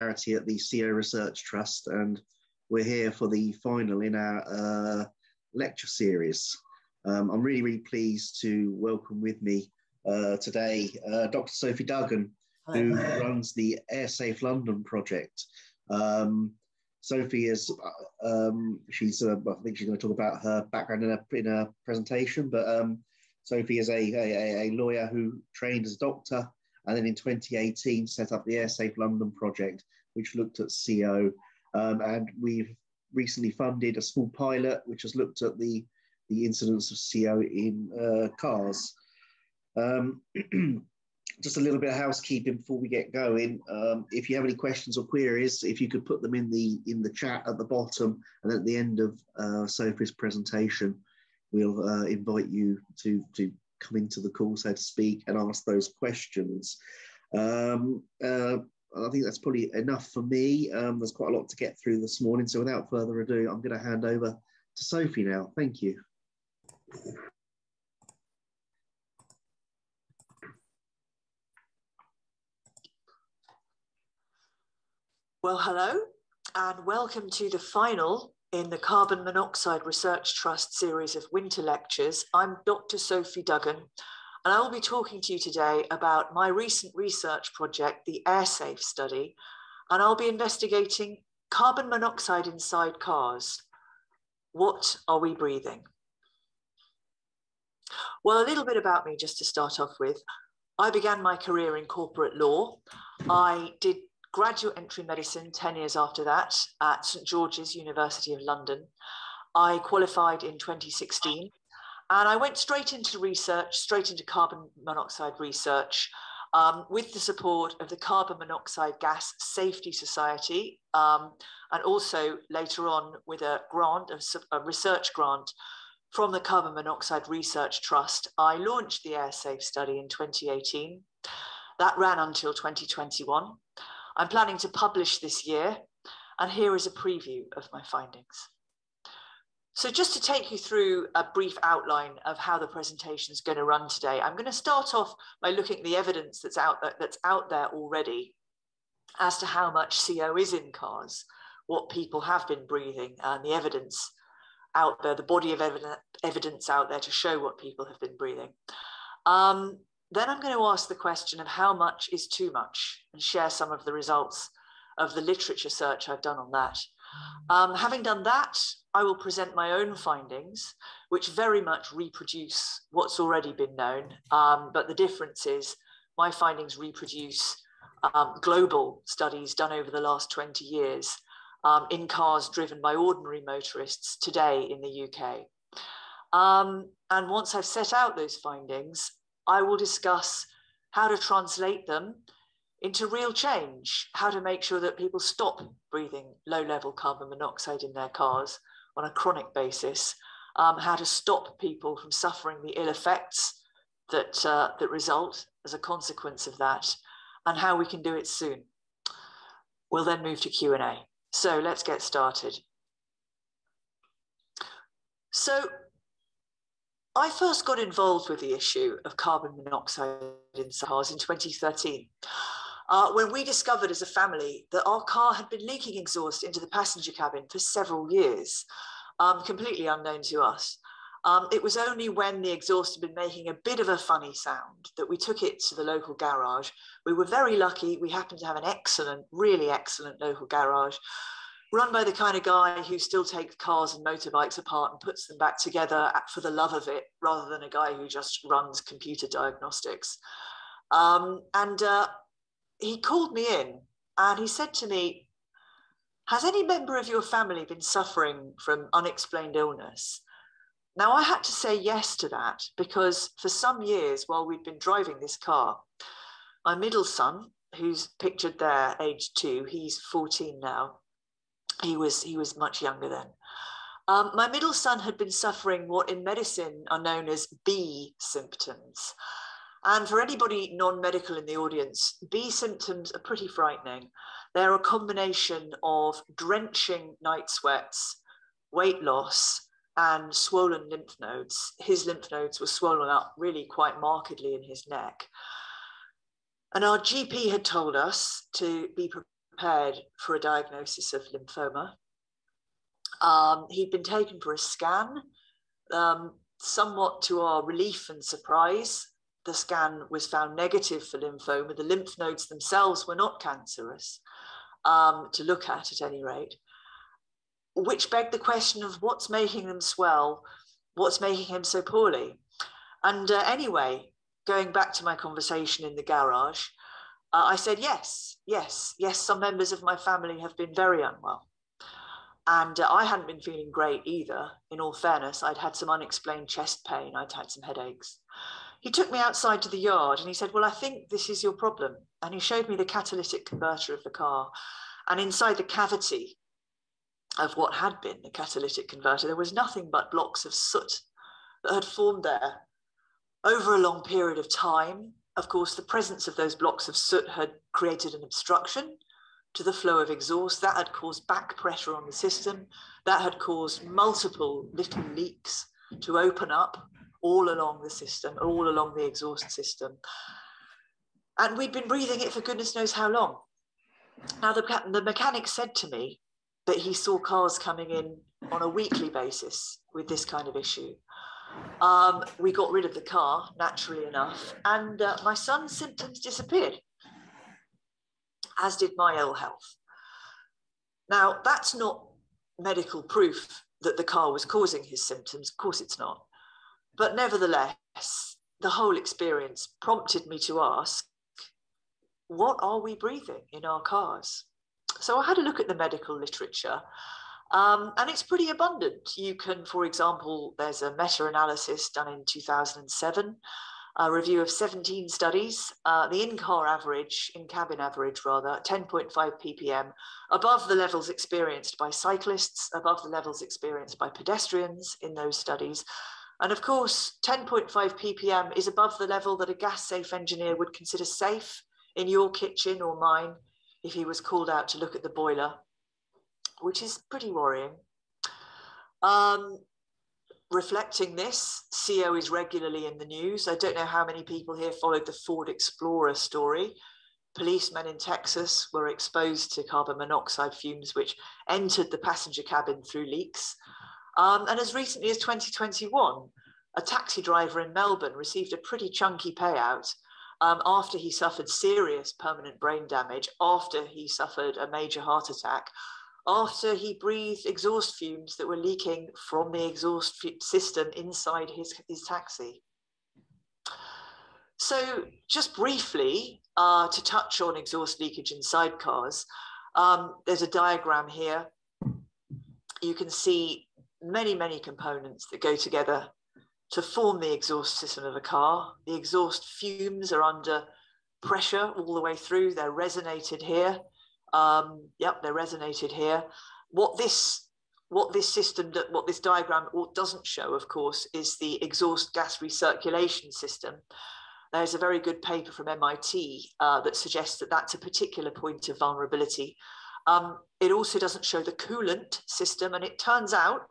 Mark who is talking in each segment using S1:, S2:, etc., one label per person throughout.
S1: charity at the CO Research Trust, and we're here for the final in our uh, lecture series. Um, I'm really, really pleased to welcome with me uh, today uh, Dr. Sophie Duggan, who runs the AirSafe London project. Um, Sophie is, um, she's, uh, I think she's going to talk about her background in a, in a presentation, but um, Sophie is a, a, a lawyer who trained as a doctor and then in 2018 set up the AirSafe London project, which looked at CO. Um, and we've recently funded a small pilot which has looked at the, the incidence of CO in uh, cars. Um, just a little bit of housekeeping before we get going. Um, if you have any questions or queries, if you could put them in the in the chat at the bottom, and at the end of uh, Sophie's presentation, we'll uh, invite you to to come into the call, so to speak, and ask those questions. Um, uh, I think that's probably enough for me. Um, there's quite a lot to get through this morning, so without further ado, I'm going to hand over to Sophie now. Thank you.
S2: Well, hello, and welcome to the final in the Carbon Monoxide Research Trust series of winter lectures. I'm Dr. Sophie Duggan, and I will be talking to you today about my recent research project, the AirSafe study, and I'll be investigating carbon monoxide inside cars. What are we breathing? Well, a little bit about me just to start off with. I began my career in corporate law. I did graduate entry medicine 10 years after that at St George's University of London. I qualified in 2016 and I went straight into research, straight into carbon monoxide research um, with the support of the Carbon Monoxide Gas Safety Society um, and also later on with a grant, a research grant from the Carbon Monoxide Research Trust. I launched the AirSafe study in 2018. That ran until 2021. I'm planning to publish this year, and here is a preview of my findings. So just to take you through a brief outline of how the presentation is going to run today, I'm going to start off by looking at the evidence that's out there, that's out there already as to how much CO is in cars, what people have been breathing, and the evidence out there, the body of evidence out there to show what people have been breathing. Um, then I'm going to ask the question of how much is too much and share some of the results of the literature search I've done on that. Um, having done that, I will present my own findings, which very much reproduce what's already been known. Um, but the difference is my findings reproduce um, global studies done over the last 20 years um, in cars driven by ordinary motorists today in the UK. Um, and once I've set out those findings, I will discuss how to translate them into real change, how to make sure that people stop breathing low level carbon monoxide in their cars on a chronic basis, um, how to stop people from suffering the ill effects that, uh, that result as a consequence of that, and how we can do it soon. We'll then move to Q&A. So let's get started. So I first got involved with the issue of carbon monoxide in cars in 2013. Uh, when we discovered as a family that our car had been leaking exhaust into the passenger cabin for several years, um, completely unknown to us. Um, it was only when the exhaust had been making a bit of a funny sound that we took it to the local garage. We were very lucky. We happened to have an excellent, really excellent local garage run by the kind of guy who still takes cars and motorbikes apart and puts them back together for the love of it, rather than a guy who just runs computer diagnostics. Um, and uh, he called me in and he said to me, Has any member of your family been suffering from unexplained illness? Now, I had to say yes to that because for some years while we'd been driving this car, my middle son, who's pictured there, age two, he's 14 now, he was he was much younger then. Um, my middle son had been suffering what in medicine are known as B symptoms. And for anybody non medical in the audience, B symptoms are pretty frightening. They're a combination of drenching night sweats, weight loss, and swollen lymph nodes. His lymph nodes were swollen up really quite markedly in his neck. And our GP had told us to be prepared for a diagnosis of lymphoma. Um, he'd been taken for a scan. Um, somewhat to our relief and surprise, the scan was found negative for lymphoma. The lymph nodes themselves were not cancerous um, to look at, at any rate, which begged the question of what's making them swell, what's making him so poorly. And uh, anyway, going back to my conversation in the garage, uh, I said, yes, yes, yes, some members of my family have been very unwell. And uh, I hadn't been feeling great either. In all fairness, I'd had some unexplained chest pain, I'd had some headaches. He took me outside to the yard and he said, Well, I think this is your problem. And he showed me the catalytic converter of the car. And inside the cavity of what had been the catalytic converter, there was nothing but blocks of soot that had formed there over a long period of time. Of course, the presence of those blocks of soot had created an obstruction to the flow of exhaust. That had caused back pressure on the system. That had caused multiple little leaks to open up all along the system, all along the exhaust system. And we'd been breathing it for goodness knows how long. Now, the, the mechanic said to me that he saw cars coming in on a weekly basis with this kind of issue. Um, we got rid of the car, naturally enough, and uh, my son's symptoms disappeared as did my ill health. Now, that's not medical proof that the car was causing his symptoms. Of course, it's not. But nevertheless, the whole experience prompted me to ask what are we breathing in our cars? So I had a look at the medical literature, um, and it's pretty abundant. You can, for example, there's a meta analysis done in 2007 a review of 17 studies. Uh, the in-car average, in-cabin average rather, 10.5 ppm, above the levels experienced by cyclists, above the levels experienced by pedestrians in those studies. And of course, 10.5 ppm is above the level that a gas safe engineer would consider safe in your kitchen or mine if he was called out to look at the boiler, which is pretty worrying. Um, reflecting this, CO is regularly in the news. I don't know how many people here followed the Ford Explorer story. Policemen in Texas were exposed to carbon monoxide fumes, which entered the passenger cabin through leaks. Um, and as recently as 2021, a taxi driver in Melbourne received a pretty chunky payout um, after he suffered serious permanent brain damage, after he suffered a major heart attack, after he breathed exhaust fumes that were leaking from the exhaust system inside his, his taxi. So just briefly, uh, to touch on exhaust leakage in sidecars, um, there's a diagram here. You can see many, many components that go together to form the exhaust system of a car. The exhaust fumes are under pressure all the way through. They're resonated here. Um, yep, they resonated here. What this what this system, what this diagram doesn't show, of course, is the exhaust gas recirculation system. There's a very good paper from MIT uh, that suggests that that's a particular point of vulnerability. Um, it also doesn't show the coolant system, and it turns out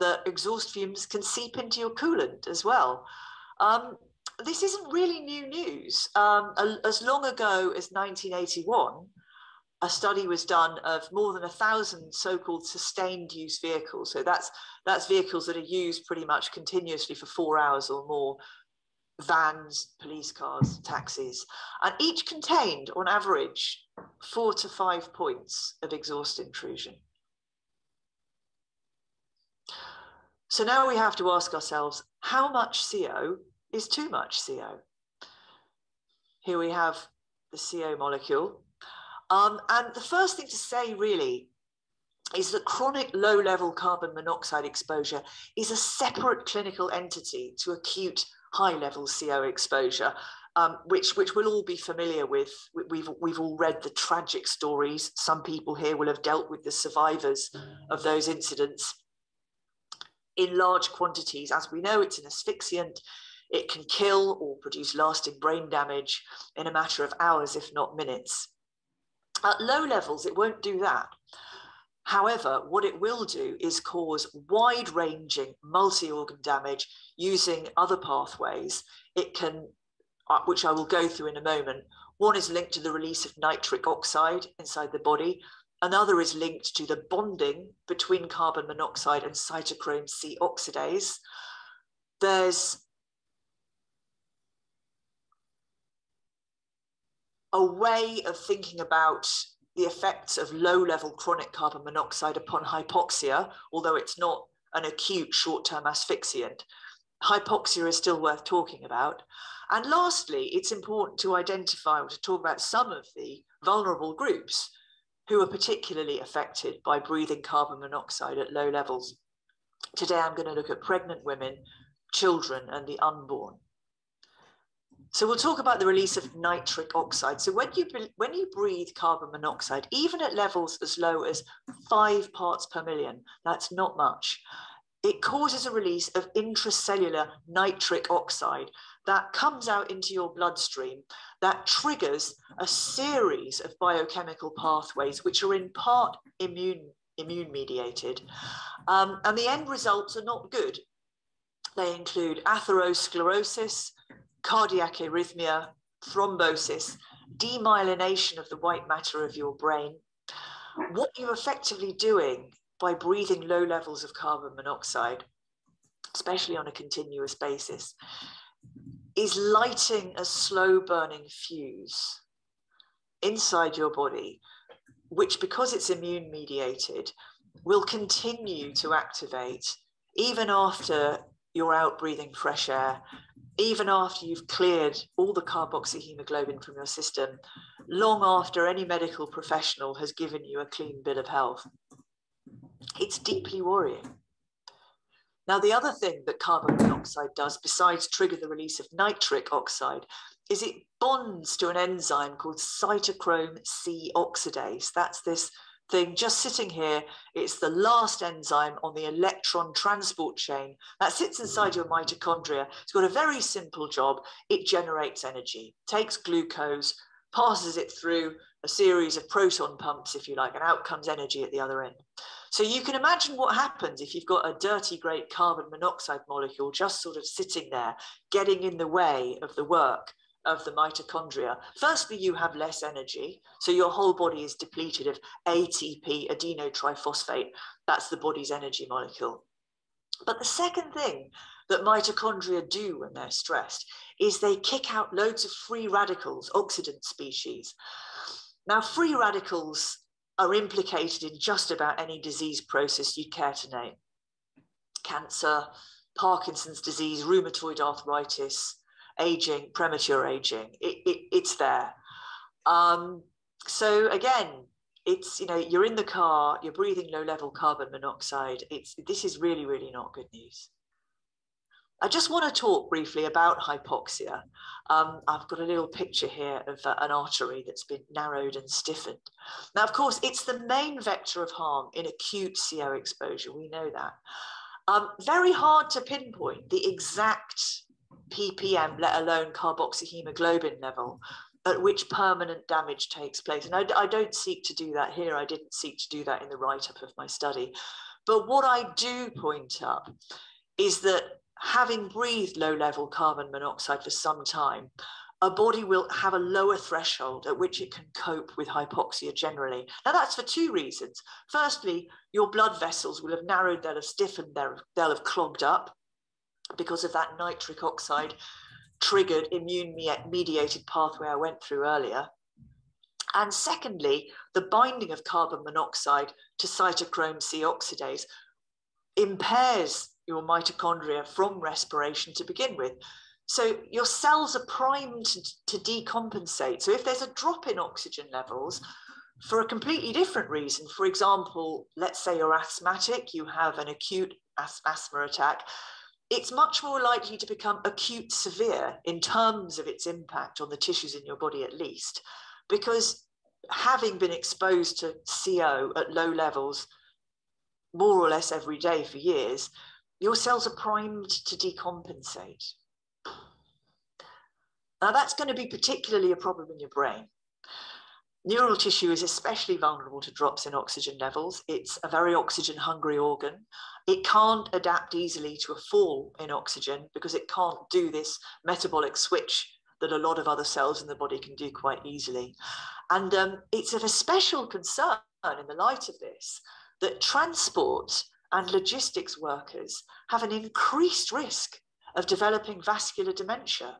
S2: that exhaust fumes can seep into your coolant as well. Um, this isn't really new news. Um, as long ago as 1981, a study was done of more than a thousand so-called sustained use vehicles. So that's that's vehicles that are used pretty much continuously for four hours or more, vans, police cars, taxis, and each contained on average four to five points of exhaust intrusion. So now we have to ask ourselves, how much CO is too much CO? Here we have the CO molecule, um, and the first thing to say, really, is that chronic low level carbon monoxide exposure is a separate clinical entity to acute high level CO exposure, um, which, which we'll all be familiar with. We've, we've all read the tragic stories. Some people here will have dealt with the survivors of those incidents in large quantities. As we know, it's an asphyxiant. It can kill or produce lasting brain damage in a matter of hours, if not minutes. At low levels, it won't do that. However, what it will do is cause wide ranging multi organ damage using other pathways. It can, uh, which I will go through in a moment, One is linked to the release of nitric oxide inside the body. Another is linked to the bonding between carbon monoxide and cytochrome C oxidase. There's a way of thinking about the effects of low level chronic carbon monoxide upon hypoxia, although it's not an acute short term asphyxiant. Hypoxia is still worth talking about. And lastly, it's important to identify or to talk about some of the vulnerable groups who are particularly affected by breathing carbon monoxide at low levels. Today, I'm going to look at pregnant women, children, and the unborn. So we'll talk about the release of nitric oxide. So when you when you breathe carbon monoxide, even at levels as low as five parts per million, that's not much. It causes a release of intracellular nitric oxide that comes out into your bloodstream that triggers a series of biochemical pathways, which are in part immune immune mediated. Um, and the end results are not good. They include atherosclerosis, cardiac arrhythmia, thrombosis, demyelination of the white matter of your brain. What you're effectively doing by breathing low levels of carbon monoxide, especially on a continuous basis, is lighting a slow burning fuse inside your body, which, because it's immune mediated, will continue to activate even after you're out breathing fresh air even after you've cleared all the carboxyhemoglobin from your system, long after any medical professional has given you a clean bill of health. It's deeply worrying. Now, the other thing that carbon monoxide does, besides trigger the release of nitric oxide, is it bonds to an enzyme called cytochrome C oxidase. That's this thing just sitting here. It's the last enzyme on the electron transport chain that sits inside your mm. mitochondria. It's got a very simple job. It generates energy, takes glucose, passes it through a series of proton pumps, if you like, and out comes energy at the other end. So you can imagine what happens if you've got a dirty, great carbon monoxide molecule just sort of sitting there, getting in the way of the work of the mitochondria. Firstly, you have less energy, so your whole body is depleted of ATP, adenotriphosphate. That's the body's energy molecule. But the second thing that mitochondria do when they're stressed is they kick out loads of free radicals, oxidant species. Now, free radicals are implicated in just about any disease process you'd care to name cancer, Parkinson's disease, rheumatoid arthritis, aging, premature aging. It, it, it's there. Um, so again, it's you know you're in the car, you're breathing low-level carbon monoxide. It's this is really really not good news. I just want to talk briefly about hypoxia. Um, I've got a little picture here of uh, an artery that's been narrowed and stiffened. Now, of course, it's the main vector of harm in acute CO exposure. We know that. Um, very hard to pinpoint the exact ppm, let alone carboxyhemoglobin level, at which permanent damage takes place. And I, I don't seek to do that here. I didn't seek to do that in the write up of my study. But what I do point up is that having breathed low level carbon monoxide for some time, a body will have a lower threshold at which it can cope with hypoxia generally. Now, that's for two reasons. Firstly, your blood vessels will have narrowed, they'll have stiffened, they'll have clogged up because of that nitric oxide triggered immune mediated pathway I went through earlier. And secondly, the binding of carbon monoxide to cytochrome C oxidase impairs your mitochondria from respiration to begin with. So your cells are primed to, decompensate. So if there's a drop in oxygen levels, for a completely different reason, for example, let's say you're asthmatic, you have an acute asthma attack, it's much more likely to become acute severe in terms of its impact on the tissues in your body, at least, because having been exposed to CO at low levels more or less every day for years, your cells are primed to decompensate. Now, that's going to be particularly a problem in your brain. Neural tissue is especially vulnerable to drops in oxygen levels. It's a very oxygen hungry organ. It can't adapt easily to a fall in oxygen because it can't do this metabolic switch that a lot of other cells in the body can do quite easily. And um, it's of a special concern in the light of this that transport and logistics workers have an increased risk of developing vascular dementia.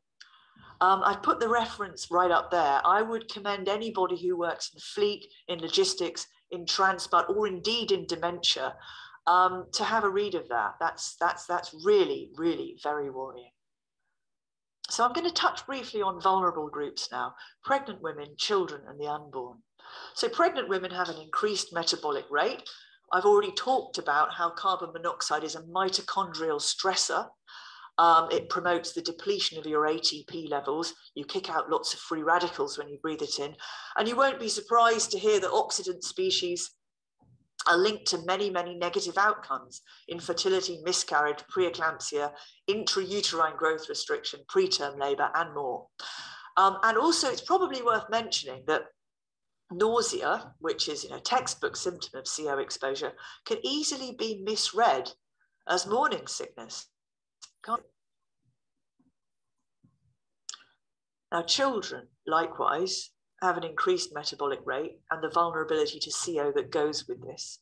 S2: Um, I've put the reference right up there. I would commend anybody who works in fleet, in logistics, in transport, or indeed in dementia, um, to have a read of that. That's, that's, that's really, really very worrying. So I'm going to touch briefly on vulnerable groups now, pregnant women, children, and the unborn. So pregnant women have an increased metabolic rate. I've already talked about how carbon monoxide is a mitochondrial stressor. Um, it promotes the depletion of your ATP levels. You kick out lots of free radicals when you breathe it in. And you won't be surprised to hear that oxidant species are linked to many, many negative outcomes infertility, miscarriage, preeclampsia, intrauterine growth restriction, preterm labor, and more. Um, and also, it's probably worth mentioning that nausea, which is you know, textbook symptom of CO exposure, can easily be misread as morning sickness. Now, children, likewise, have an increased metabolic rate and the vulnerability to CO that goes with this.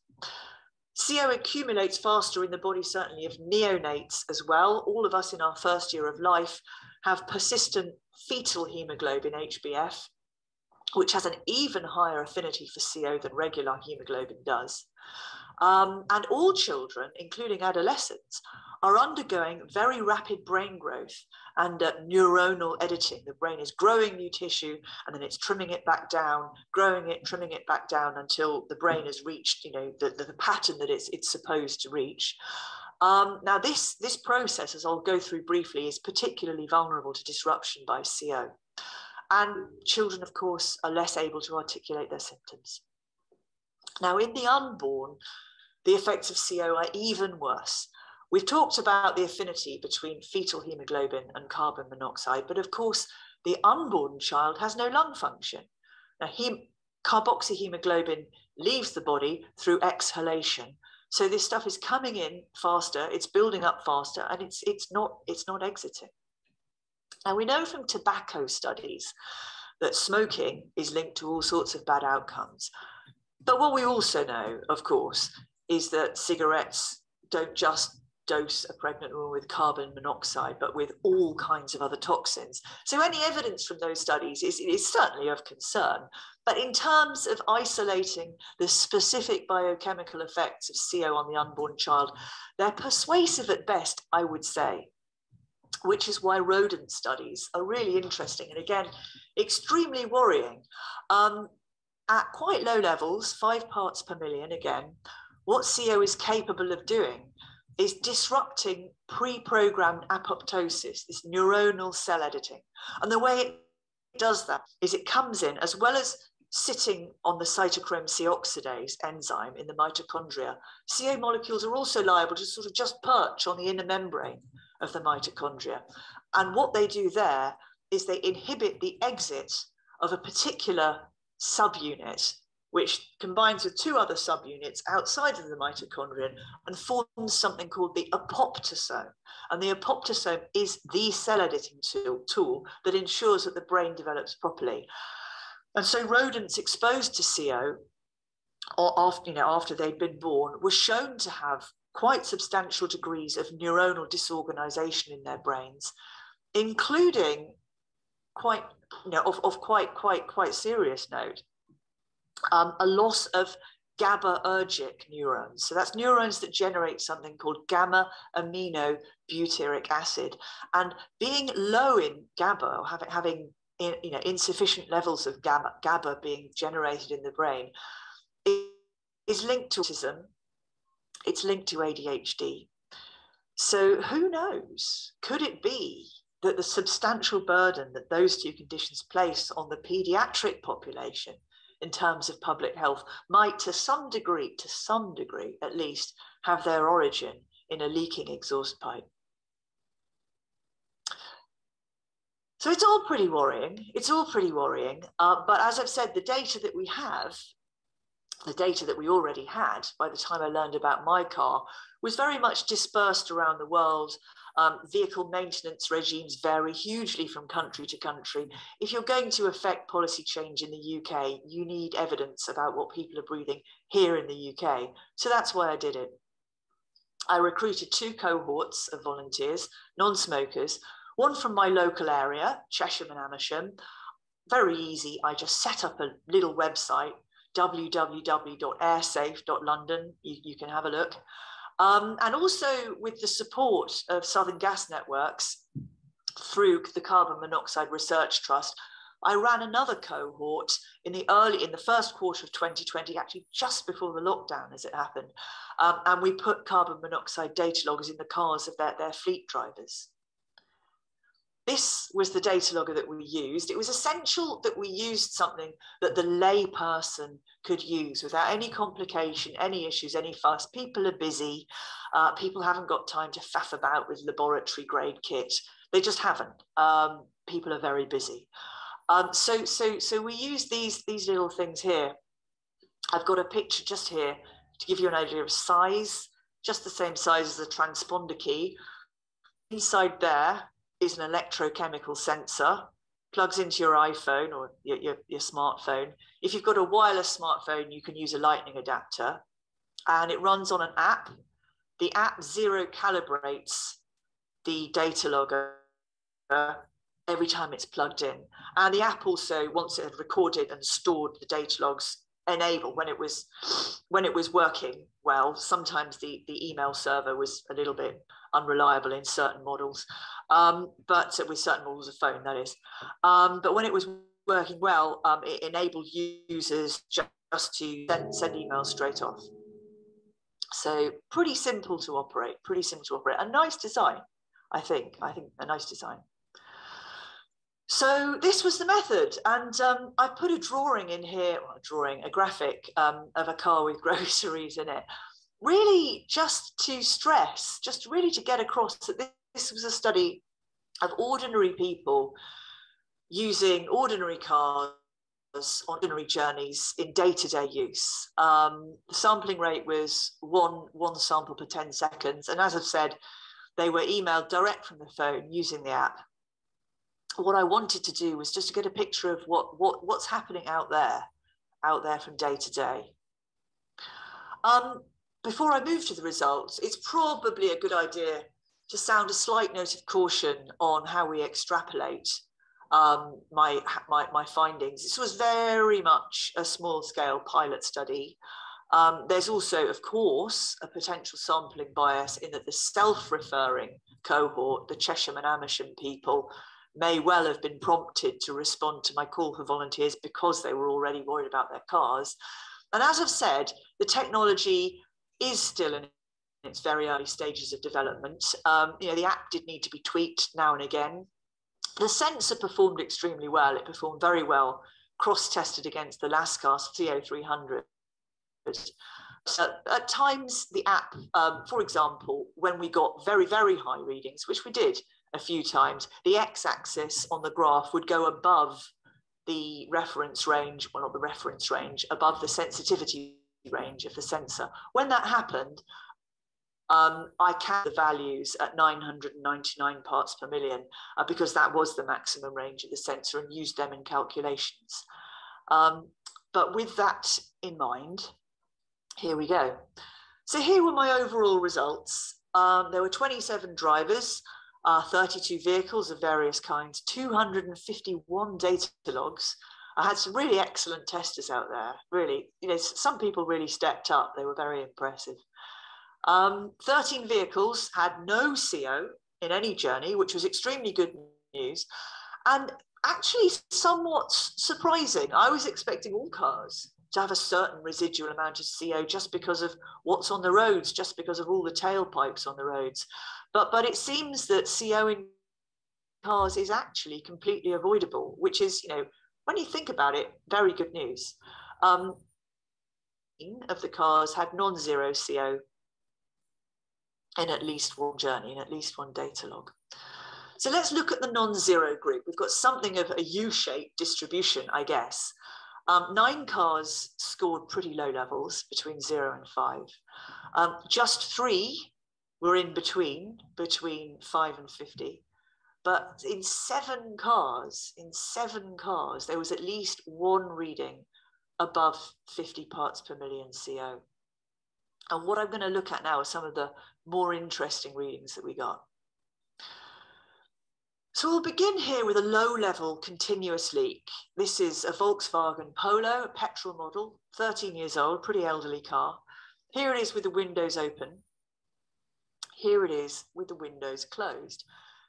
S2: CO accumulates faster in the body, certainly of neonates as well. All of us in our first year of life have persistent fetal hemoglobin, HbF, which has an even higher affinity for CO than regular hemoglobin does. Um, and all children, including adolescents, are undergoing very rapid brain growth and uh, neuronal editing. The brain is growing new tissue and then it's trimming it back down, growing it, trimming it back down until the brain has reached, you know, the, the, the pattern that it's, it's supposed to reach. Um, now, this, this process, as I'll go through briefly, is particularly vulnerable to disruption by CO. And children, of course, are less able to articulate their symptoms. Now, in the unborn, the effects of CO are even worse. We've talked about the affinity between fetal hemoglobin and carbon monoxide, but of course, the unborn child has no lung function. Now, hem- carboxyhemoglobin leaves the body through exhalation. So this stuff is coming in faster, it's building up faster, and it's, it's, not, it's not exiting. Now, we know from tobacco studies that smoking is linked to all sorts of bad outcomes. But what we also know, of course, is that cigarettes don't just dose a pregnant woman with carbon monoxide, but with all kinds of other toxins. So any evidence from those studies is, is certainly of concern. But in terms of isolating the specific biochemical effects of CO on the unborn child, they're persuasive at best, I would say, which is why rodent studies are really interesting and again, extremely worrying. Um, at quite low levels, five parts per million, again, what CO is capable of doing is disrupting pre-programmed apoptosis, this neuronal cell editing. And the way it does that is it comes in as well as sitting on the cytochrome C oxidase enzyme in the mitochondria, CO molecules are also liable to sort of just perch on the inner membrane of the mitochondria. And what they do there is they inhibit the exit of a particular subunit which combines with two other subunits outside of the mitochondrion and forms something called the apoptosome. And the apoptosome is the cell editing tool, tool that ensures that the brain develops properly. And so rodents exposed to CO or after, you know, after they'd been born were shown to have quite substantial degrees of neuronal disorganization in their brains, including quite, you know, of, of quite, quite, quite serious note, um, a loss of GABAergic neurons. So that's neurons that generate something called gamma amino butyric acid. And being low in GABA or having, having you know, insufficient levels of GABA being generated in the brain is linked to autism. It's linked to ADHD. So who knows? Could it be that the substantial burden that those two conditions place on the pediatric population in terms of public health might to some degree, to some degree at least, have their origin in a leaking exhaust pipe. So it's all pretty worrying. It's all pretty worrying. Uh, but as I've said, the data that we have the data that we already had by the time I learned about my car was very much dispersed around the world. Um, vehicle maintenance regimes vary hugely from country to country. If you're going to affect policy change in the UK, you need evidence about what people are breathing here in the UK. So that's why I did it. I recruited two cohorts of volunteers, non smokers, one from my local area, Chesham and Amersham. Very easy. I just set up a little website, www.airsafe.london. You, you can have a look. Um, and also with the support of Southern Gas Networks through the Carbon Monoxide Research Trust, I ran another cohort in the early, in the first quarter of 2020, actually just before the lockdown as it happened. Um, and we put carbon monoxide data loggers in the cars of their, their fleet drivers. This was the data logger that we used. It was essential that we used something that the lay person could use without any complication, any issues, any fuss. People are busy. Uh, people haven't got time to faff about with laboratory grade kit. They just haven't. Um, people are very busy. Um, so, so, so we use these, these little things here. I've got a picture just here to give you an idea of size, just the same size as the transponder key. Inside there is an electrochemical sensor, plugs into your iPhone or your, your, your smartphone. If you've got a wireless smartphone, you can use a lightning adapter and it runs on an app. The app zero calibrates the data logger every time it's plugged in. And the app also, once it had recorded and stored the data logs, enable when it was when it was working well. Sometimes the the email server was a little bit unreliable in certain models, um, but with certain models of phone, that is. Um, but when it was working well, um, it enabled users just to send, send emails straight off. So pretty simple to operate, pretty simple to operate. A nice design, I think. I think a nice design. So this was the method, and um, I put a drawing in here, well, a drawing, a graphic um, of a car with groceries in it, really just to stress, just really to get across that this, this was a study of ordinary people using ordinary cars ordinary journeys in day-to-day use. Um, the sampling rate was one, one sample per 10 seconds. And as I've said, they were emailed direct from the phone using the app what I wanted to do was just to get a picture of what, what what's happening out there, out there from day to day. Um, before I move to the results, it's probably a good idea to sound a slight note of caution on how we extrapolate um, my, my, my findings. This was very much a small scale pilot study. Um, there's also, of course, a potential sampling bias in that the self-referring cohort, the Chesham and Amersham people, may well have been prompted to respond to my call for volunteers because they were already worried about their cars. And as I've said, the technology is still in its very early stages of development. Um, you know, the app did need to be tweaked now and again. The sensor performed extremely well. It performed very well, cross-tested against the Lascar CO300. So at times, the app, um, for example, when we got very, very high readings, which we did, a few times, the x-axis on the graph would go above the reference range, well, not the reference range, above the sensitivity range of the sensor. When that happened, um, I counted the values at 999 parts per million uh, because that was the maximum range of the sensor and used them in calculations. Um, but with that in mind, here we go. So here were my overall results. Um, there were 27 drivers uh, 32 vehicles of various kinds, 251 data logs. I had some really excellent testers out there. Really, you know, some people really stepped up. They were very impressive. Um, 13 vehicles had no CO in any journey, which was extremely good news. And actually somewhat surprising. I was expecting all cars to have a certain residual amount of CO just because of what's on the roads, just because of all the tailpipes on the roads. But, but it seems that CO in cars is actually completely avoidable, which is, you know, when you think about it, very good news. Um, of the cars had non-zero CO in at least one journey, in at least one data log. So let's look at the non-zero group. We've got something of a U-shaped distribution, I guess. Um, nine cars scored pretty low levels between zero and five. Um, just three were in between, between five and 50. But in seven cars, in seven cars, there was at least one reading above 50 parts per million CO. And what I'm going to look at now are some of the more interesting readings that we got. So we'll begin here with a low level continuous leak. This is a Volkswagen Polo, a petrol model, 13 years old, pretty elderly car. Here it is with the windows open. Here it is with the windows closed.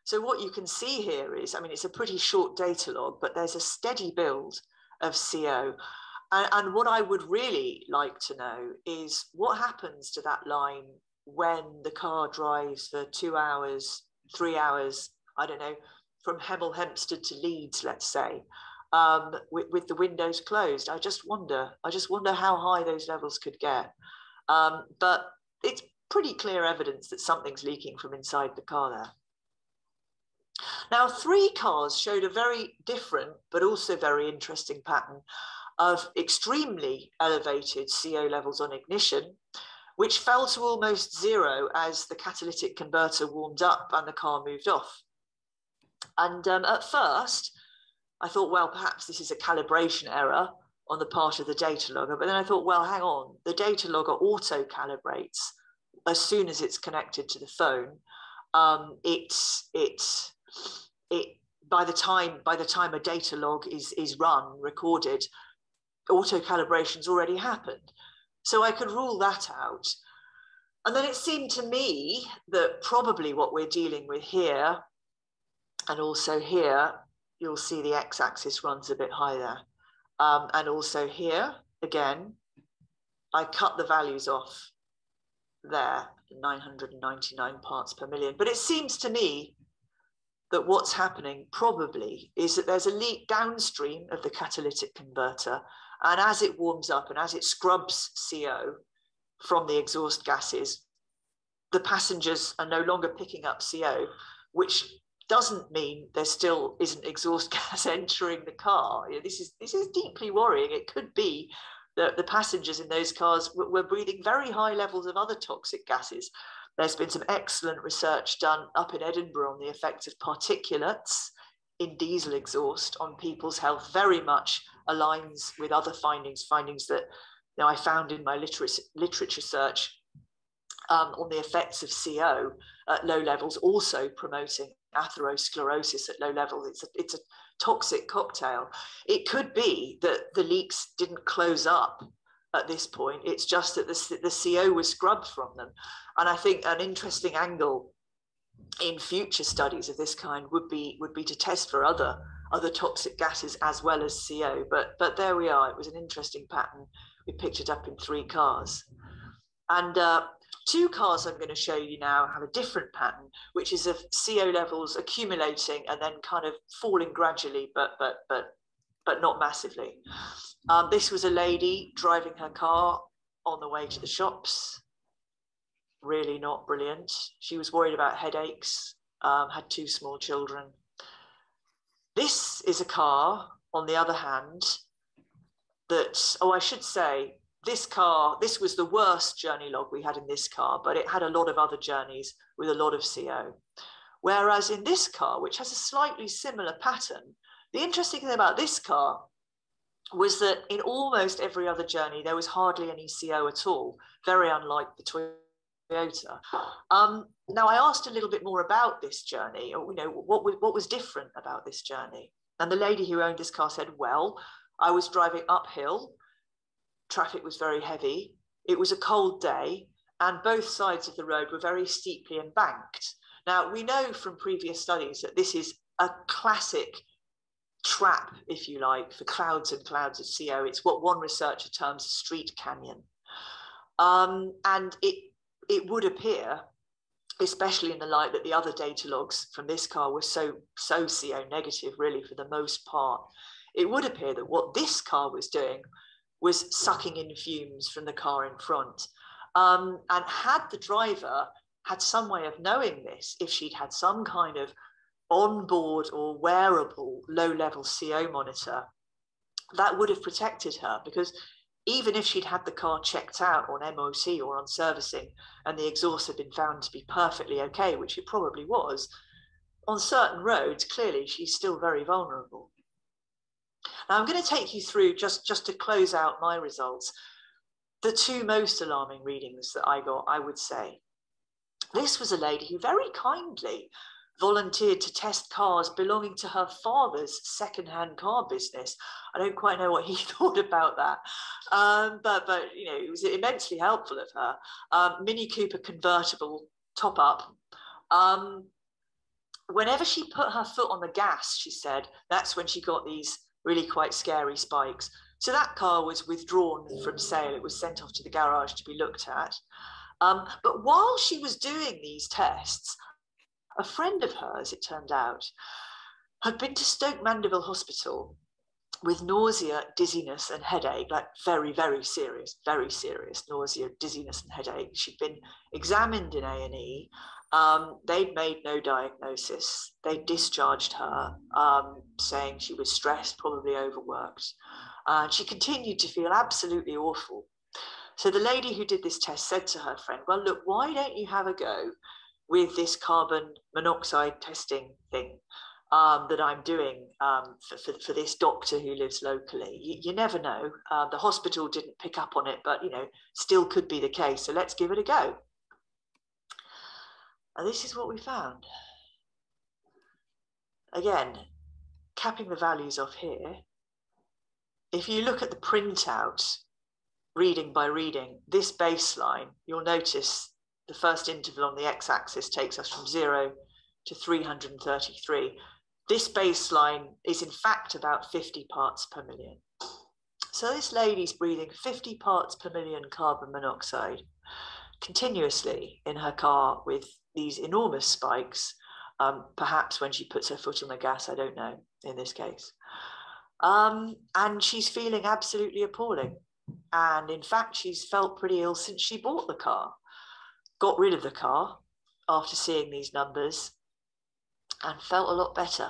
S2: So what you can see here is, I mean, it's a pretty short data log, but there's a steady build of CO. And, and what I would really like to know is what happens to that line when the car drives for two hours, three hours, I don't know, from Hemel Hempstead to Leeds, let's say, um, with, with, the windows closed. I just wonder, I just wonder how high those levels could get. Um, but it's pretty clear evidence that something's leaking from inside the car there. Now, three cars showed a very different, but also very interesting pattern of extremely elevated CO levels on ignition, which fell to almost zero as the catalytic converter warmed up and the car moved off. And um, at first, I thought, well, perhaps this is a calibration error on the part of the data logger. But then I thought, well, hang on, the data logger auto calibrates as soon as it's connected to the phone. Um, it, it, it, by the time by the time a data log is is run recorded auto calibration's already happened so i could rule that out and then it seemed to me that probably what we're dealing with here and also here, you'll see the x-axis runs a bit higher. Um, and also here, again, I cut the values off there, 999 parts per million. But it seems to me that what's happening probably is that there's a leak downstream of the catalytic converter. And as it warms up and as it scrubs CO from the exhaust gases, the passengers are no longer picking up CO, which doesn't mean there still isn't exhaust gas entering the car. You know, this is this is deeply worrying. It could be that the passengers in those cars were, were breathing very high levels of other toxic gases. There's been some excellent research done up in Edinburgh on the effects of particulates in diesel exhaust on people's health. Very much aligns with other findings, findings that you know, I found in my literature, literature search um, on the effects of CO at low levels, also promoting atherosclerosis at low levels. It's a, it's a toxic cocktail. It could be that the leaks didn't close up at this point. It's just that the, the CO was scrubbed from them. And I think an interesting angle in future studies of this kind would be would be to test for other other toxic gases as well as CO. But but there we are. It was an interesting pattern. We picked it up in three cars. And uh, Two cars I'm going to show you now have a different pattern, which is of CO levels accumulating and then kind of falling gradually, but but but but not massively. Um, this was a lady driving her car on the way to the shops. Really not brilliant. She was worried about headaches, um, had two small children. This is a car, on the other hand, that, oh, I should say, this car, this was the worst journey log we had in this car, but it had a lot of other journeys with a lot of CO. Whereas in this car, which has a slightly similar pattern, the interesting thing about this car was that in almost every other journey, there was hardly any CO at all, very unlike the Toyota. Um, now, I asked a little bit more about this journey, or, you know, what, what was different about this journey? And the lady who owned this car said, well, I was driving uphill traffic was very heavy. It was a cold day, and both sides of the road were very steeply embanked. Now, we know from previous studies that this is a classic trap, if you like, for clouds and clouds of CO. It's what one researcher terms a street canyon. Um, and it, it would appear, especially in the light that the other data logs from this car were so, so CO negative, really, for the most part, it would appear that what this car was doing was sucking in fumes from the car in front. Um, and had the driver had some way of knowing this, if she'd had some kind of onboard or wearable low level CO monitor, that would have protected her because even if she'd had the car checked out on MOT or on servicing and the exhaust had been found to be perfectly okay, which it probably was, on certain roads, clearly she's still very vulnerable. Now I'm going to take you through just, just to close out my results. The two most alarming readings that I got, I would say. This was a lady who very kindly volunteered to test cars belonging to her father's second-hand car business. I don't quite know what he thought about that, um, but but you know it was immensely helpful of her. Um, Mini Cooper convertible top up. Um, whenever she put her foot on the gas, she said that's when she got these really quite scary spikes. So that car was withdrawn from sale. It was sent off to the garage to be looked at. Um, but while she was doing these tests, a friend of hers, it turned out, had been to Stoke Mandeville Hospital with nausea, dizziness, and headache, like very, very serious, very serious nausea, dizziness, and headache. She'd been examined in A and E. Um, they'd made no diagnosis. They discharged her, um, saying she was stressed, probably overworked. And she continued to feel absolutely awful. So the lady who did this test said to her friend, Well, look, why don't you have a go with this carbon monoxide testing thing um, that I'm doing um, for, for, for, this doctor who lives locally. You, you never know. Uh, the hospital didn't pick up on it, but you know, still could be the case. So let's give it a go. And this is what we found. Again, capping the values off here. If you look at the printout, reading by reading, this baseline, you'll notice the first interval on the x-axis takes us from zero to 333. This baseline is in fact about 50 parts per million. So this lady's breathing 50 parts per million carbon monoxide continuously in her car with these enormous spikes. Um, perhaps when she puts her foot on the gas, I don't know in this case. Um, and she's feeling absolutely appalling. And in fact, she's felt pretty ill since she bought the car got rid of the car after seeing these numbers and felt a lot better.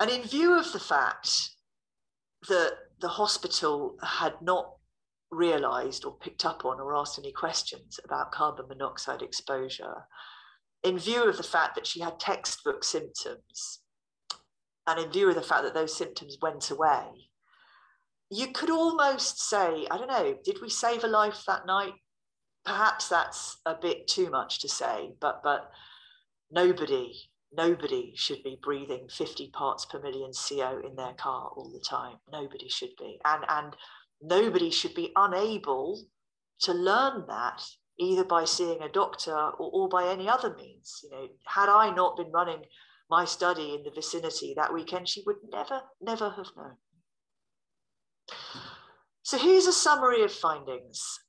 S2: And in view of the fact that the hospital had not realized or picked up on or asked any questions about carbon monoxide exposure, in view of the fact that she had textbook symptoms, and in view of the fact that those symptoms went away, you could almost say, I don't know, did we save a life that night? perhaps that's a bit too much to say, but but nobody nobody should be breathing 50 parts per million CO in their car all the time. Nobody should be, and and nobody should be unable to learn that either by seeing a doctor or, or by any other means. You know, had I not been running my study in the vicinity that weekend, she would never, never have known. So here's a summary of findings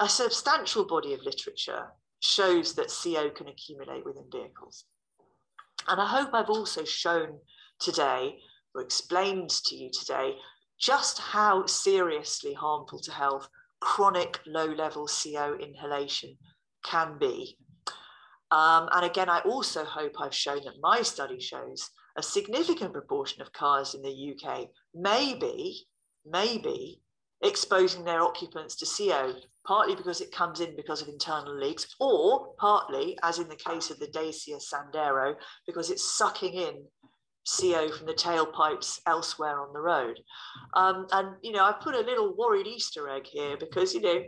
S2: a substantial body of literature shows that CO can accumulate within vehicles. And I hope I've also shown today or explained to you today just how seriously harmful to health chronic low level CO inhalation can be. Um, and again, I also hope I've shown that my study shows a significant proportion of cars in the UK may be, maybe exposing their occupants to CO partly because it comes in because of internal leaks, or partly, as in the case of the Dacia Sandero, because it's sucking in CO from the tailpipes elsewhere on the road. Um, and, you know, I put a little worried Easter egg here because, you know,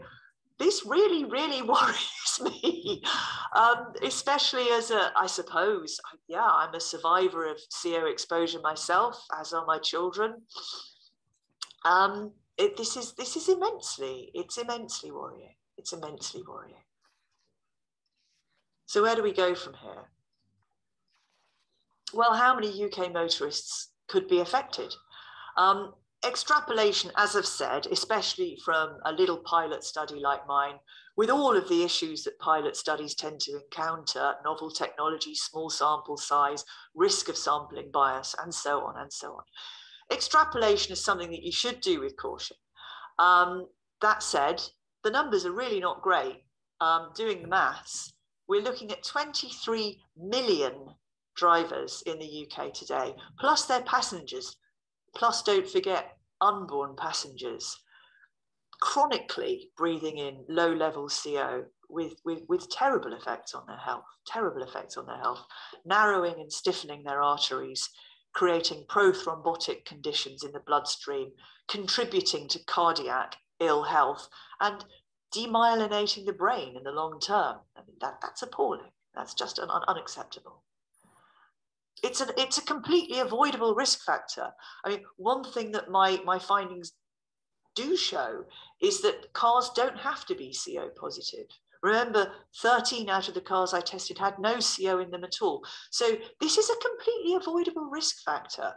S2: this really, really worries me, um, especially as a, I suppose, yeah, I'm a survivor of CO exposure myself, as are my children. Um, it, this is this is immensely it's immensely worrying it's immensely worrying so where do we go from here well how many uk motorists could be affected um, extrapolation as i've said especially from a little pilot study like mine with all of the issues that pilot studies tend to encounter novel technology small sample size risk of sampling bias and so on and so on Extrapolation is something that you should do with caution. Um, that said, the numbers are really not great. Um, doing the maths, we're looking at 23 million drivers in the UK today, plus their passengers. Plus, don't forget unborn passengers chronically breathing in low level CO with, with, with terrible effects on their health, terrible effects on their health, narrowing and stiffening their arteries, creating prothrombotic conditions in the bloodstream, contributing to cardiac ill health, and demyelinating the brain in the long term. I mean, that, that's appalling. That's just un- unacceptable. It's a, it's a completely avoidable risk factor. I mean, one thing that my, my findings do show is that cars don't have to be CO positive. Remember, 13 out of the cars I tested had no CO in them at all. So this is a completely avoidable risk factor.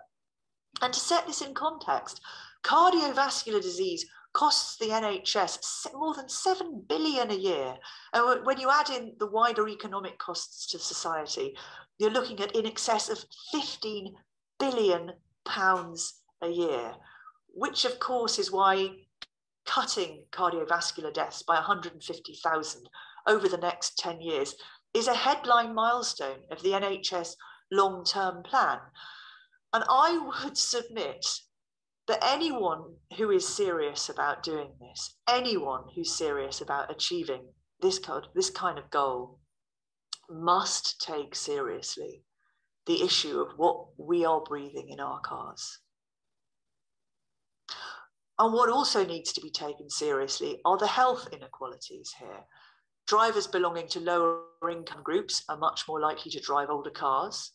S2: And to set this in context, cardiovascular disease costs the NHS more than 7 billion a year. And when you add in the wider economic costs to society, you're looking at in excess of 15 billion pounds a year, which of course is why cutting cardiovascular deaths by 150,000 over the next 10 years is a headline milestone of the NHS long term plan. And I would submit that anyone who is serious about doing this, anyone who's serious about achieving this kind, this kind of goal, must take seriously the issue of what we are breathing in our cars. And what also needs to be taken seriously are the health inequalities here. Drivers belonging to lower income groups are much more likely to drive older cars.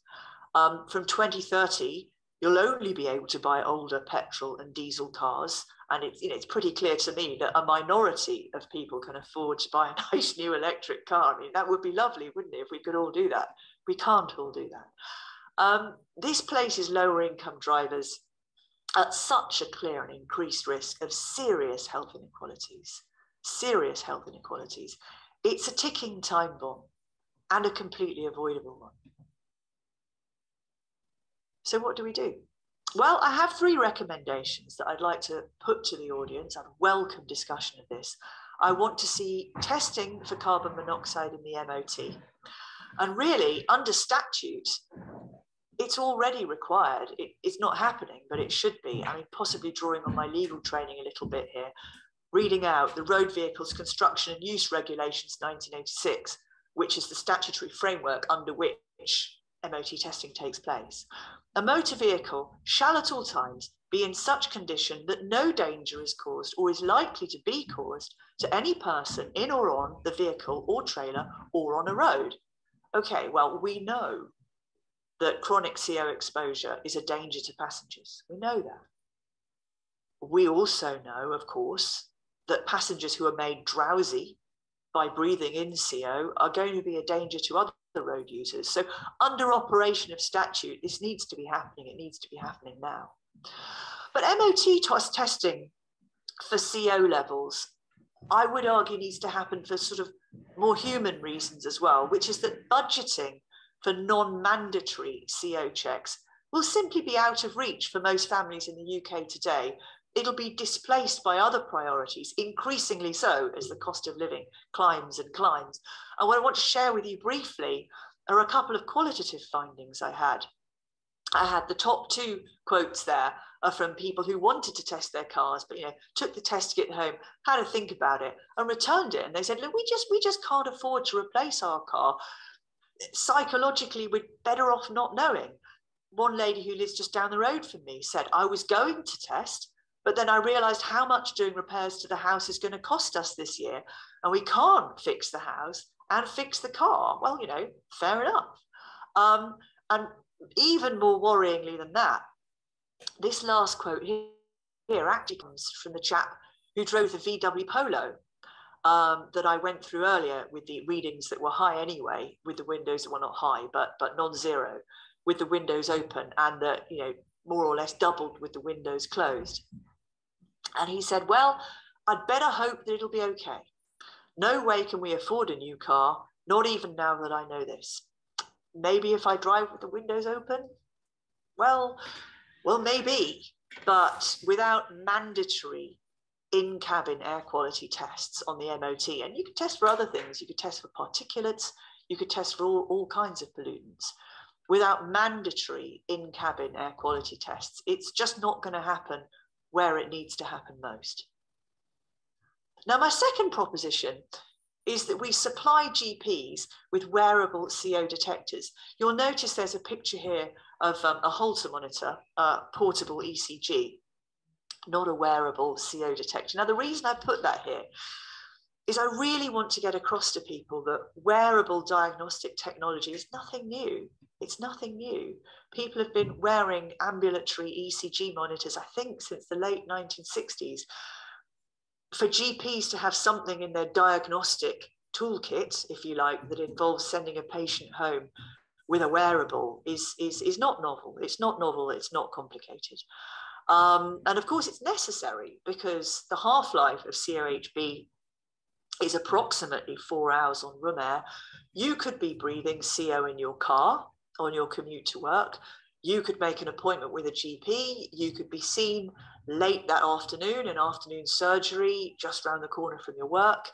S2: Um, from 2030, you'll only be able to buy older petrol and diesel cars. And it's, you know, it's pretty clear to me that a minority of people can afford to buy a nice new electric car. I mean, that would be lovely, wouldn't it, if we could all do that? We can't all do that. Um, this places lower income drivers at such a clear and increased risk of serious health inequalities, serious health inequalities. It's a ticking time bomb and a completely avoidable one. So, what do we do? Well, I have three recommendations that I'd like to put to the audience. I'd welcome discussion of this. I want to see testing for carbon monoxide in the MOT. And really, under statute, it's already required. It, it's not happening, but it should be. I mean, possibly drawing on my legal training a little bit here, reading out the Road Vehicles Construction and Use Regulations 1986, which is the statutory framework under which MOT testing takes place. A motor vehicle shall at all times be in such condition that no danger is caused or is likely to be caused to any person in or on the vehicle or trailer or on a road. Okay, well, we know that chronic CO exposure is a danger to passengers. We know that. We also know, of course, that passengers who are made drowsy by breathing in CO are going to be a danger to other road users. So, under operation of statute, this needs to be happening. It needs to be happening now. But MOT test testing for CO levels, I would argue, needs to happen for sort of more human reasons as well, which is that budgeting for non-mandatory CO checks will simply be out of reach for most families in the UK today. It'll be displaced by other priorities, increasingly so as the cost of living climbs and climbs. And what I want to share with you briefly are a couple of qualitative findings I had. I had the top two quotes there are from people who wanted to test their cars, but you know, took the test get home, had to think about it, and returned it. And they said, "Look, we just we just can't afford to replace our car psychologically we're better off not knowing. One lady who lives just down the road from me said, I was going to test, but then I realized how much doing repairs to the house is going to cost us this year. And we can't fix the house and fix the car. Well, you know, fair enough. Um, and even more worryingly than that, this last quote here actually comes from the chap who drove the VW Polo um, that I went through earlier with the readings that were high anyway, with the windows, that were not high, but, but non-zero, with the windows open and the, you know, more or less doubled with the windows closed. And he said, well, I'd better hope that it'll be okay. No way can we afford a new car, not even now that I know this. Maybe if I drive with the windows open, well, well, maybe, but without mandatory in cabin air quality tests on the MOT. And you could test for other things. You could test for particulates, you could test for all, all kinds of pollutants. without mandatory in cabin air quality tests. It's just not going to happen where it needs to happen most. Now, my second proposition is that we supply GPs with wearable CO detectors. You'll notice there's a picture here of um, a Holter monitor, a portable ECG, not a wearable CO detector. Now, the reason I put that here is I really want to get across to people that wearable diagnostic technology is nothing new. It's nothing new. People have been wearing ambulatory ECG monitors, I think, since the late 1960s. For GPs to have something in their diagnostic toolkit, if you like, that involves sending a patient home with a wearable is, is, is not novel. It's not novel, it's not complicated. Um, and of course, it's necessary because the half life of COHB is approximately four hours on room air. You could be breathing CO in your car on your commute to work. You could make an appointment with a GP. You could be seen late that afternoon in afternoon surgery just around the corner from your work,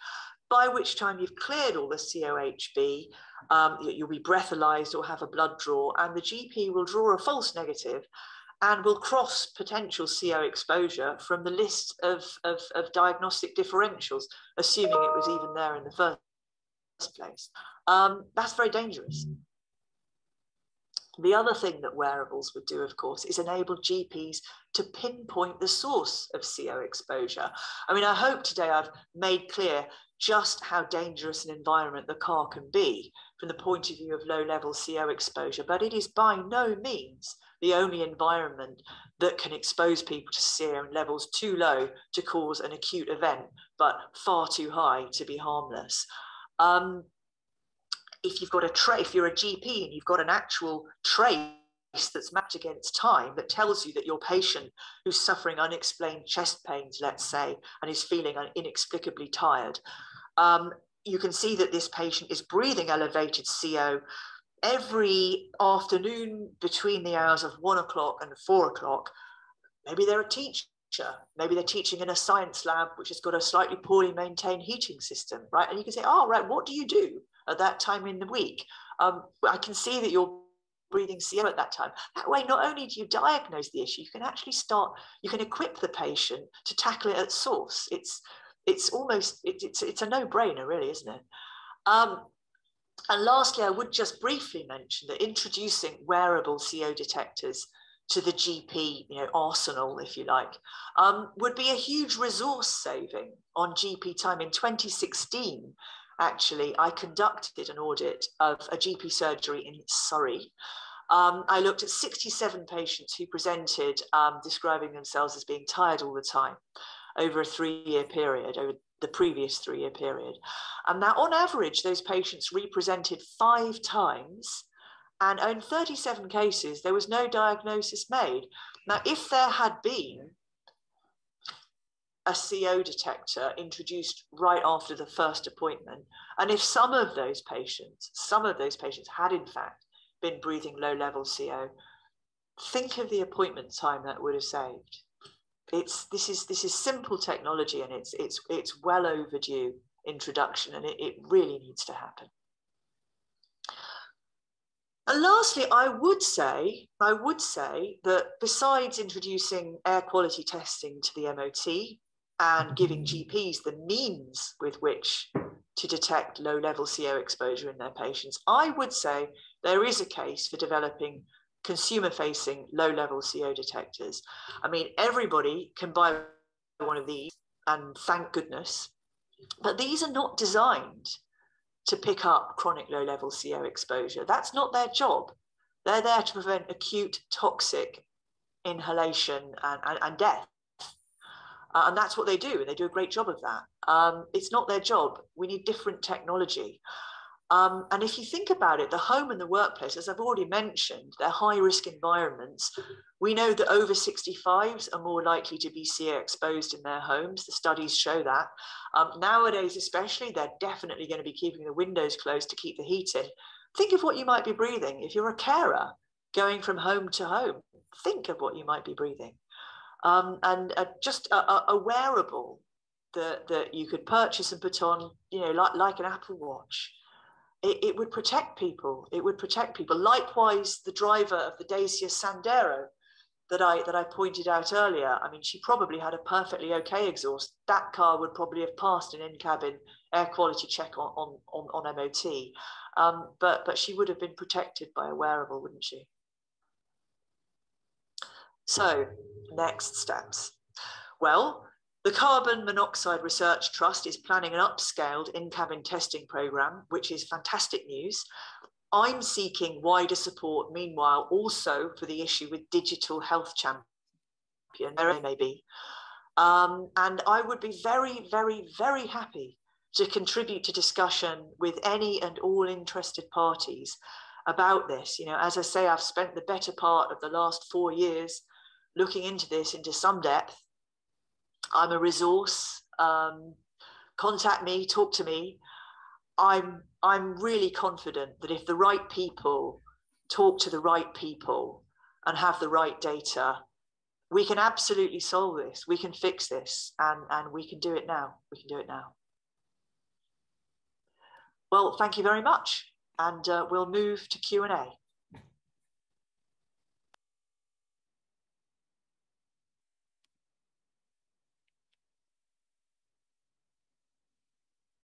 S2: by which time you've cleared all the COHB. Um, you'll be breathalyzed or have a blood draw, and the GP will draw a false negative and will cross potential CO exposure from the list of, of, of, diagnostic differentials, assuming it was even there in the first place. Um, that's very dangerous. The other thing that wearables would do, of course, is enable GPs to pinpoint the source of CO exposure. I mean, I hope today I've made clear just how dangerous an environment the car can be from the point of view of low level CO exposure, but it is by no means the only environment that can expose people to CO levels too low to cause an acute event, but far too high to be harmless. Um, if you've got a trace, if you're a GP and you've got an actual trace that's mapped against time that tells you that your patient who's suffering unexplained chest pains, let's say, and is feeling inexplicably tired, um, you can see that this patient is breathing elevated CO every afternoon between the hours of one o'clock and four o'clock. Maybe they're a teacher. Maybe they're teaching in a science lab which has got a slightly poorly maintained heating system, right? And you can say, oh, right, what do you do at that time in the week? Um, I can see that you're breathing CO at that time. That way, not only do you diagnose the issue, you can actually start, you can equip the patient to tackle it at source. It's it's almost it, it's it's a no-brainer, really, isn't it? Um, and lastly, I would just briefly mention that introducing wearable CO detectors to the GP, you know, arsenal, if you like, um, would be a huge resource saving on GP time. In 2016, actually, I conducted an audit of a GP surgery in Surrey. Um, I looked at 67 patients who presented um, describing themselves as being tired all the time over a three year period, over the previous three year period. And now, on average, those patients represented five times. And in 37 cases, there was no diagnosis made. Now, if there had been a CO detector introduced right after the first appointment, and if some of those patients, some of those patients had in fact been breathing low level CO, think of the appointment time that would have saved. It's this is this is simple technology and it's it's it's well overdue introduction and it, it really needs to happen. And lastly i would say i would say that besides introducing air quality testing to the mot and giving gps the means with which to detect low level co exposure in their patients i would say there is a case for developing consumer facing low level CO detectors. I mean, everybody can buy one of these, and thank goodness, but these are not designed to pick up chronic low level CO exposure. That's not their job. They're there to prevent acute toxic inhalation and, and, and death. Uh, and that's what they do, and they do a great job of that. Um, it's not their job. We need different technology. Um, and if you think about it, the home and the workplace, as I've already mentioned, they're high risk environments. We know that over 65s are more likely to be CO exposed in their homes. The studies show that. Um, nowadays, especially, they're definitely going to be keeping the windows closed to keep the heat in. Think of what you might be breathing. If you're a carer going from home to home, think of what you might be breathing. Um, and uh, just a, a, wearable that, that you could purchase and put on, you know, like, like an Apple Watch it, it, would protect people. It would protect people. Likewise, the driver of the Dacia Sandero that I that I pointed out earlier. I mean, she probably had a perfectly okay exhaust. That car would probably have passed an in-cabin air quality check on on, on, on MOT. Um, but but she would have been protected by a wearable, wouldn't she? So, next steps. Well, the Carbon Monoxide Research Trust is planning an upscaled in-cabin testing program, which is fantastic news. I'm seeking wider support, meanwhile, also for the issue with digital health champion, there may be. Um, and I would be very, very, very happy to contribute to discussion with any and all interested parties about this. You know, as I say, I've spent the better part of the last four years looking into this into some depth I'm a resource. Um, contact me, talk to me. I'm I'm really confident that if the right people talk to the right people and have the right data, we can absolutely solve this. We can fix this, and and we can do it now. We can do it now. Well, thank you very much, and uh, we'll move to Q and A.